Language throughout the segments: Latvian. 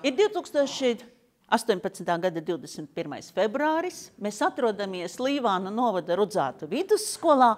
Ir 2018. gada 21. februāris. Mēs atrodamies Līvāna novada Rudzāta vidusskolā,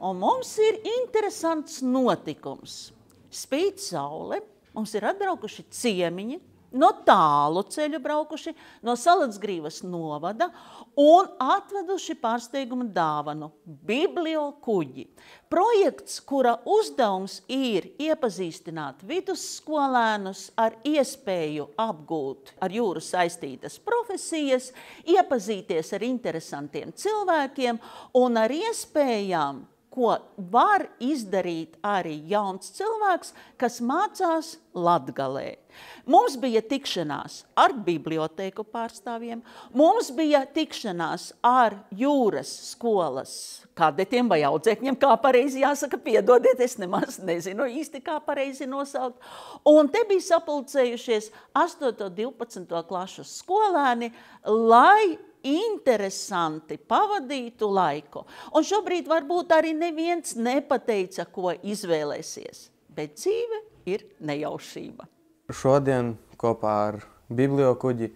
un mums ir interesants notikums. Spīd saule, mums ir atbraukuši ciemiņi, no tālu ceļu braukuši, no Salacgrīvas novada un atveduši pārsteiguma dāvanu – bibliokuģi. Projekts, kura uzdevums ir iepazīstināt vidusskolēnus ar iespēju apgūt ar jūru saistītas profesijas, iepazīties ar interesantiem cilvēkiem un ar iespējām ko var izdarīt arī jauns cilvēks, kas mācās Latgalē. Mums bija tikšanās ar bibliotēku pārstāvjiem, mums bija tikšanās ar jūras skolas kadetiem vai audzēkņiem, kā pareizi jāsaka, piedodiet, es nemaz nezinu īsti, kā pareizi nosaukt. Un te bija sapulcējušies 8. 12. klašu skolēni, lai interesanti pavadītu laiku. Un šobrīd varbūt arī neviens nepateica, ko izvēlēsies, bet dzīve ir nejaušība. Šodien kopā ar bibliokuģi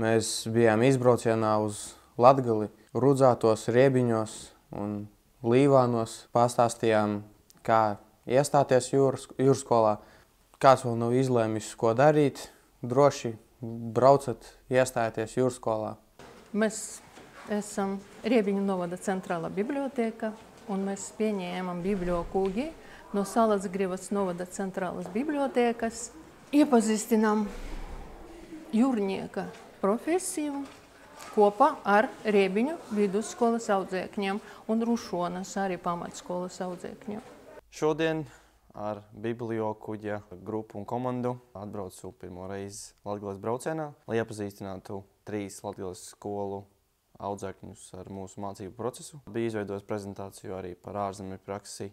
mēs bijām izbraucienā uz Latgali, Rudzātos, Riebiņos un Līvānos. Pastāstījām, kā iestāties jūras, jūrskolā. Kāds vēl nav izlēmis, ko darīt, droši braucat, iestājieties jūrskolā. Mēs esam Riebiņu novada centrāla biblioteka, un mēs pieņēmam bibliokūgi no Salacgrivas novada centrālas bibliotekas. Iepazīstinām jūrnieka profesiju kopā ar Riebiņu vidusskolas audzēkņiem un Rušonas arī pamatskolas audzēkņiem. Šodien ar bibliokuģa grupu un komandu atbraucu pirmo reizi Latgales braucienā, lai iepazīstinātu trīs Latvijas skolu audzēkņus ar mūsu mācību procesu. Bija izveidojis prezentāciju arī par ārzemju praksi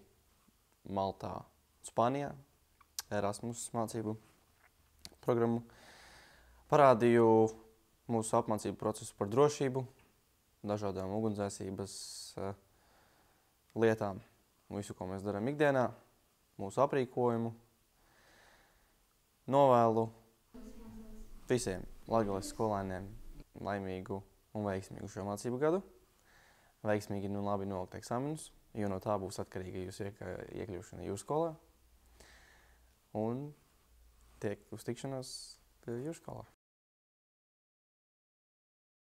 Maltā, Spānijā, Erasmus mācību programmu. Parādīju mūsu apmācību procesu par drošību, dažādām ugunsdzēsības uh, lietām, visu, ko mēs darām ikdienā, mūsu aprīkojumu. Novēlu visiem Latvijas skolēniem laimīgu un veiksmīgu šo mācību gadu. Veiksmīgi un labi nolikt eksāmenus, jo no tā būs atkarīga jūsu iekļūšana jūsu skolā. Un tiek uz tikšanos jūsu skolā.